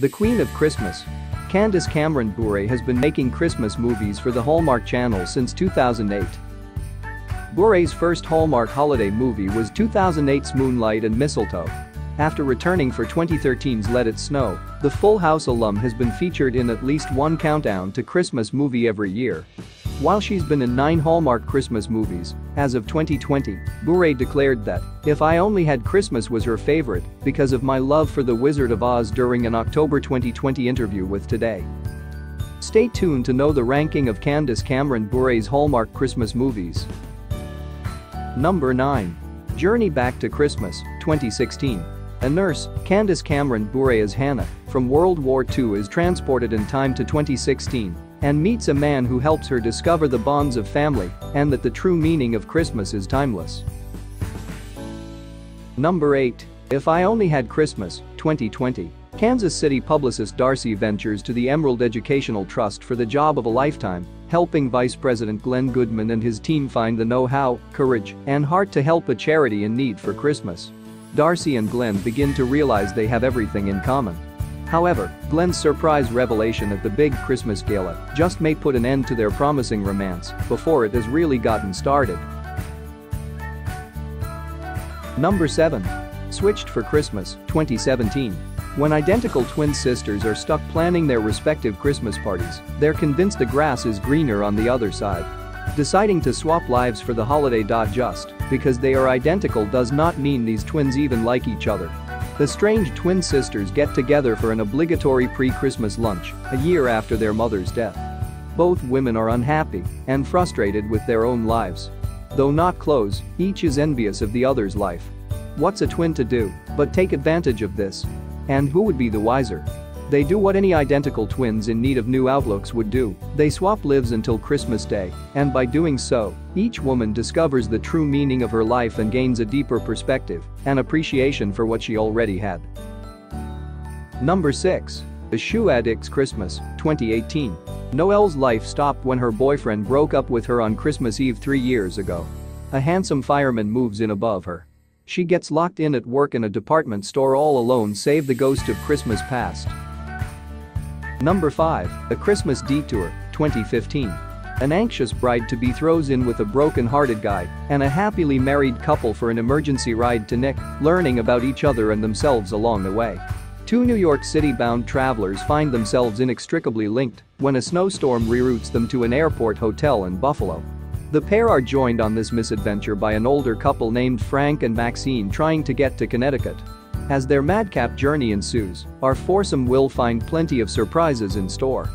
The Queen of Christmas. Candace Cameron Bure has been making Christmas movies for the Hallmark Channel since 2008. Bure's first Hallmark holiday movie was 2008's Moonlight and Mistletoe. After returning for 2013's Let It Snow, the Full House alum has been featured in at least one countdown to Christmas movie every year. While she's been in nine Hallmark Christmas movies, as of 2020, Bure declared that, If I Only Had Christmas was her favorite because of my love for The Wizard of Oz during an October 2020 interview with Today. Stay tuned to know the ranking of Candace Cameron Bure's Hallmark Christmas movies. Number 9. Journey Back to Christmas, 2016. A nurse, Candace Cameron Bure as Hannah, from World War II is transported in time to 2016 and meets a man who helps her discover the bonds of family and that the true meaning of Christmas is timeless. Number 8. If I Only Had Christmas, 2020. Kansas City publicist Darcy ventures to the Emerald Educational Trust for the job of a lifetime, helping Vice President Glenn Goodman and his team find the know-how, courage, and heart to help a charity in need for Christmas. Darcy and Glenn begin to realize they have everything in common. However, Glenn's surprise revelation at the big Christmas gala just may put an end to their promising romance before it has really gotten started. Number 7. Switched for Christmas, 2017. When identical twin sisters are stuck planning their respective Christmas parties, they're convinced the grass is greener on the other side. Deciding to swap lives for the holiday. Just because they are identical does not mean these twins even like each other. The strange twin sisters get together for an obligatory pre-Christmas lunch, a year after their mother's death. Both women are unhappy and frustrated with their own lives. Though not close, each is envious of the other's life. What's a twin to do but take advantage of this? And who would be the wiser? They do what any identical twins in need of new outlooks would do, they swap lives until Christmas Day, and by doing so, each woman discovers the true meaning of her life and gains a deeper perspective and appreciation for what she already had. Number 6. The Shoe Addict's Christmas, 2018. Noelle's life stopped when her boyfriend broke up with her on Christmas Eve three years ago. A handsome fireman moves in above her. She gets locked in at work in a department store all alone save the ghost of Christmas past. Number 5. A Christmas Detour, 2015. An anxious bride-to-be throws in with a broken-hearted guy and a happily married couple for an emergency ride to Nick, learning about each other and themselves along the way. Two New York City-bound travelers find themselves inextricably linked when a snowstorm reroutes them to an airport hotel in Buffalo. The pair are joined on this misadventure by an older couple named Frank and Maxine trying to get to Connecticut. As their madcap journey ensues, our foursome will find plenty of surprises in store.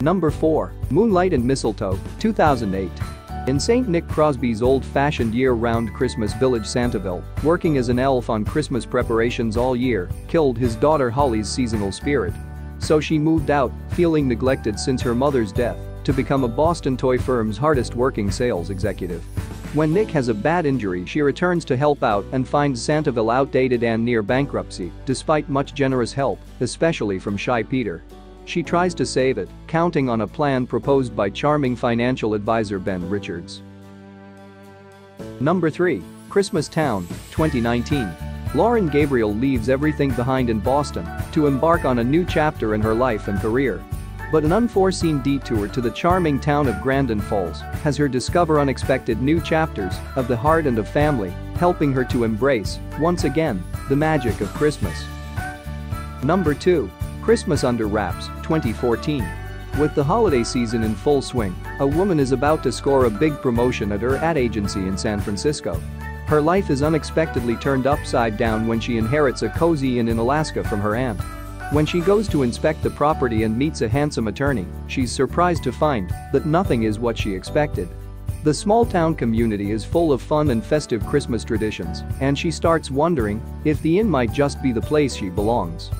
Number 4. Moonlight and Mistletoe, 2008. In St. Nick Crosby's old-fashioned year-round Christmas village Santaville, working as an elf on Christmas preparations all year, killed his daughter Holly's seasonal spirit. So she moved out, feeling neglected since her mother's death, to become a Boston toy firm's hardest-working sales executive. When Nick has a bad injury she returns to help out and finds Santaville outdated and near bankruptcy, despite much generous help, especially from Shy Peter. She tries to save it, counting on a plan proposed by charming financial advisor Ben Richards. Number 3. Christmas Town, 2019. Lauren Gabriel leaves everything behind in Boston to embark on a new chapter in her life and career. But an unforeseen detour to the charming town of Grandin Falls has her discover unexpected new chapters of the heart and of family, helping her to embrace, once again, the magic of Christmas. Number 2. Christmas Under Wraps, 2014. With the holiday season in full swing, a woman is about to score a big promotion at her ad agency in San Francisco. Her life is unexpectedly turned upside down when she inherits a cozy inn in Alaska from her aunt. When she goes to inspect the property and meets a handsome attorney, she's surprised to find that nothing is what she expected. The small town community is full of fun and festive Christmas traditions, and she starts wondering if the inn might just be the place she belongs.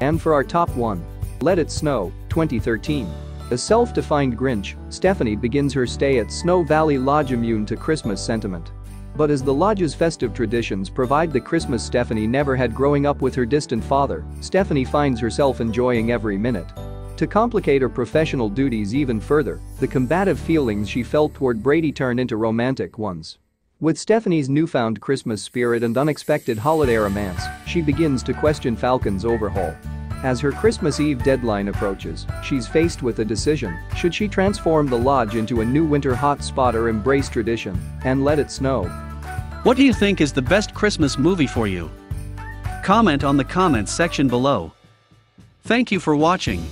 And for our top one, Let It Snow, 2013. A self-defined Grinch, Stephanie begins her stay at Snow Valley Lodge immune to Christmas sentiment. But as the lodge's festive traditions provide the Christmas Stephanie never had growing up with her distant father, Stephanie finds herself enjoying every minute. To complicate her professional duties even further, the combative feelings she felt toward Brady turn into romantic ones. With Stephanie's newfound Christmas spirit and unexpected holiday romance, she begins to question Falcon's overhaul. As her Christmas Eve deadline approaches, she's faced with a decision, should she transform the lodge into a new winter hotspot or embrace tradition and let it snow? What do you think is the best Christmas movie for you? Comment on the comments section below. Thank you for watching.